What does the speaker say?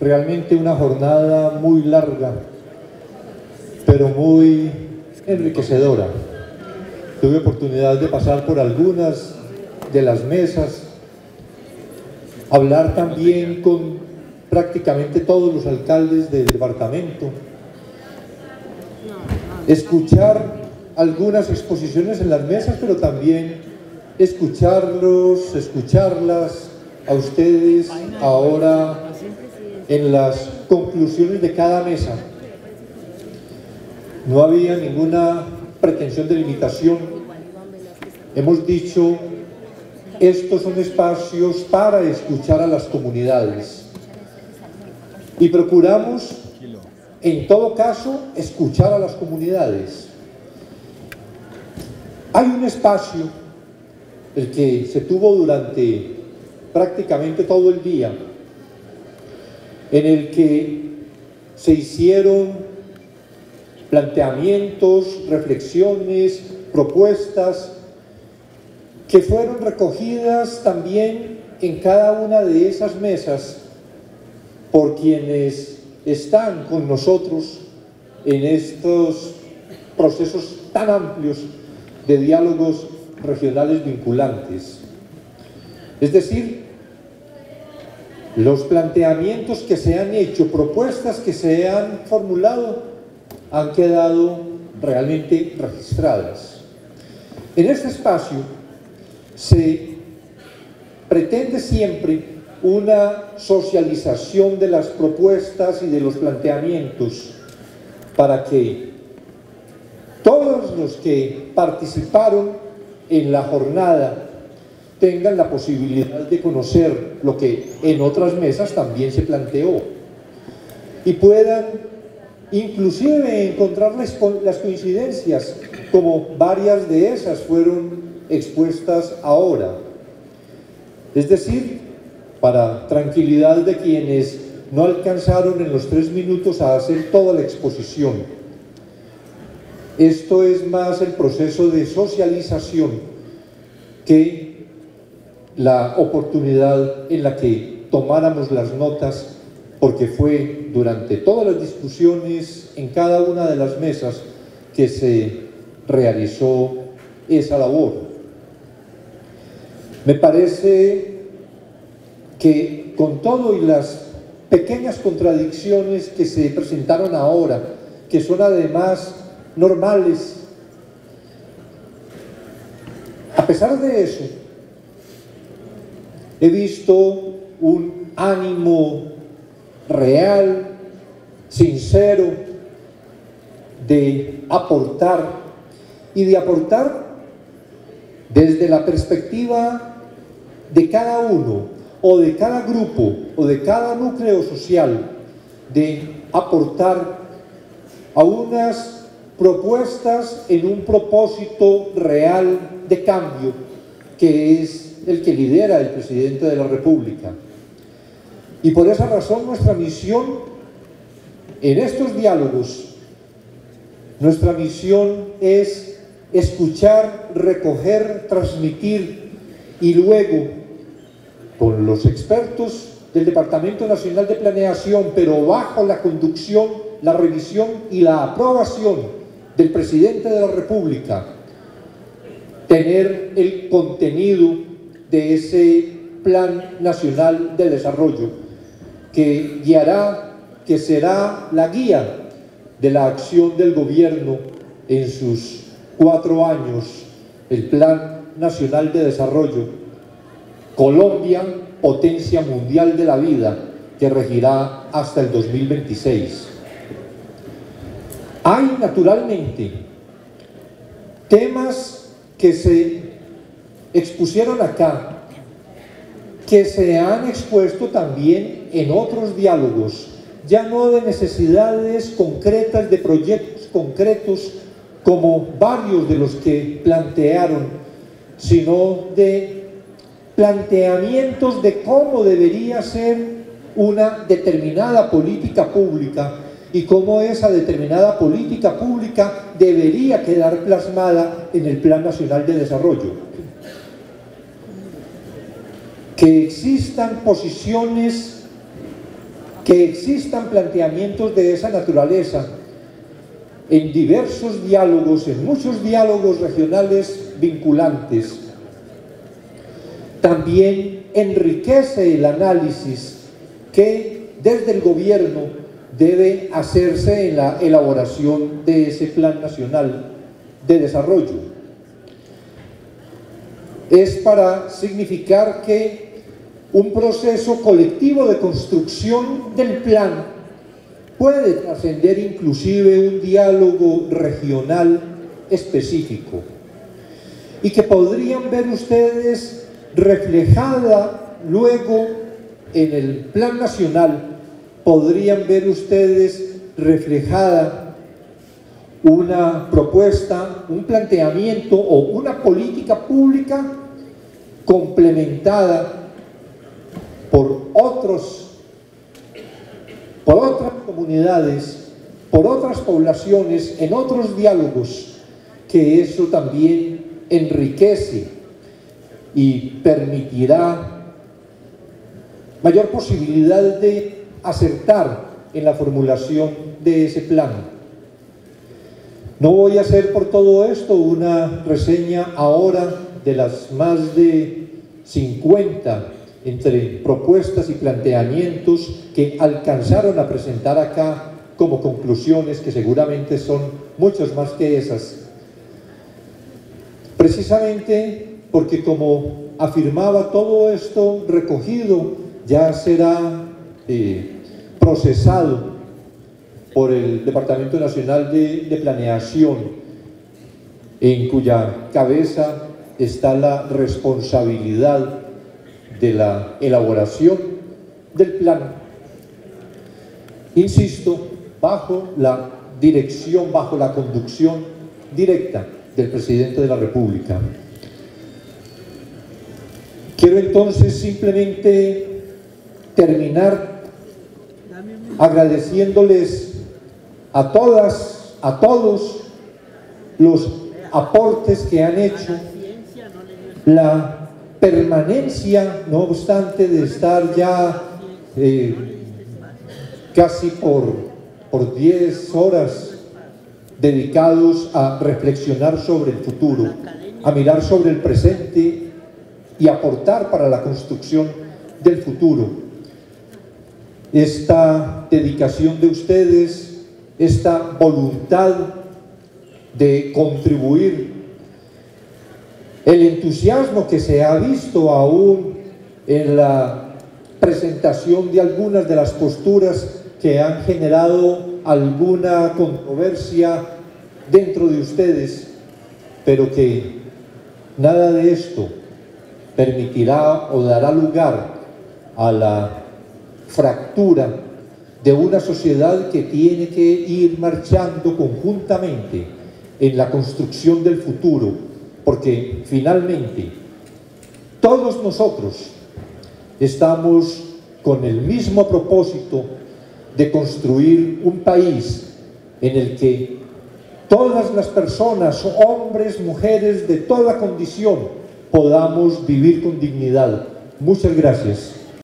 realmente una jornada muy larga, pero muy enriquecedora. Tuve oportunidad de pasar por algunas de las mesas, hablar también con prácticamente todos los alcaldes del departamento, escuchar algunas exposiciones en las mesas, pero también escucharlos, escucharlas a ustedes ahora en las conclusiones de cada mesa. No había ninguna pretensión de limitación. Hemos dicho, estos son espacios para escuchar a las comunidades. Y procuramos, en todo caso, escuchar a las comunidades. Hay un espacio, el que se tuvo durante prácticamente todo el día, en el que se hicieron planteamientos, reflexiones, propuestas, que fueron recogidas también en cada una de esas mesas por quienes están con nosotros en estos procesos tan amplios de diálogos regionales vinculantes. Es decir, los planteamientos que se han hecho, propuestas que se han formulado, han quedado realmente registradas. En este espacio se pretende siempre una socialización de las propuestas y de los planteamientos para que todos los que participaron en la jornada tengan la posibilidad de conocer lo que en otras mesas también se planteó y puedan inclusive encontrar las coincidencias como varias de esas fueron expuestas ahora. Es decir, para tranquilidad de quienes no alcanzaron en los tres minutos a hacer toda la exposición. Esto es más el proceso de socialización que la oportunidad en la que tomáramos las notas, porque fue durante todas las discusiones en cada una de las mesas que se realizó esa labor. Me parece que con todo y las pequeñas contradicciones que se presentaron ahora, que son además normales, a pesar de eso, He visto un ánimo real, sincero, de aportar y de aportar desde la perspectiva de cada uno o de cada grupo o de cada núcleo social, de aportar a unas propuestas en un propósito real de cambio que es el que lidera el presidente de la República. Y por esa razón nuestra misión en estos diálogos, nuestra misión es escuchar, recoger, transmitir y luego con los expertos del Departamento Nacional de Planeación, pero bajo la conducción, la revisión y la aprobación del presidente de la República, tener el contenido de ese Plan Nacional de Desarrollo que guiará, que será la guía de la acción del gobierno en sus cuatro años, el Plan Nacional de Desarrollo, Colombia, potencia mundial de la vida, que regirá hasta el 2026. Hay naturalmente temas que se expusieron acá, que se han expuesto también en otros diálogos, ya no de necesidades concretas, de proyectos concretos, como varios de los que plantearon, sino de planteamientos de cómo debería ser una determinada política pública y cómo esa determinada política pública debería quedar plasmada en el Plan Nacional de Desarrollo que existan posiciones que existan planteamientos de esa naturaleza en diversos diálogos, en muchos diálogos regionales vinculantes, también enriquece el análisis que desde el gobierno debe hacerse en la elaboración de ese plan nacional de desarrollo. Es para significar que un proceso colectivo de construcción del plan. Puede trascender inclusive un diálogo regional específico. Y que podrían ver ustedes reflejada luego en el plan nacional, podrían ver ustedes reflejada una propuesta, un planteamiento o una política pública complementada por otros, por otras comunidades, por otras poblaciones, en otros diálogos, que eso también enriquece y permitirá mayor posibilidad de acertar en la formulación de ese plan. No voy a hacer por todo esto una reseña ahora de las más de 50 entre propuestas y planteamientos que alcanzaron a presentar acá como conclusiones que seguramente son muchos más que esas. Precisamente porque como afirmaba todo esto recogido ya será eh, procesado por el Departamento Nacional de, de Planeación, en cuya cabeza está la responsabilidad de la elaboración del plan, insisto, bajo la dirección, bajo la conducción directa del presidente de la República. Quiero entonces simplemente terminar agradeciéndoles a todas, a todos los aportes que han hecho, la permanencia, no obstante de estar ya eh, casi por, por 10 horas dedicados a reflexionar sobre el futuro, a mirar sobre el presente y aportar para la construcción del futuro. Esta dedicación de ustedes, esta voluntad de contribuir el entusiasmo que se ha visto aún en la presentación de algunas de las posturas que han generado alguna controversia dentro de ustedes, pero que nada de esto permitirá o dará lugar a la fractura de una sociedad que tiene que ir marchando conjuntamente en la construcción del futuro porque finalmente todos nosotros estamos con el mismo propósito de construir un país en el que todas las personas, hombres, mujeres de toda condición, podamos vivir con dignidad. Muchas gracias.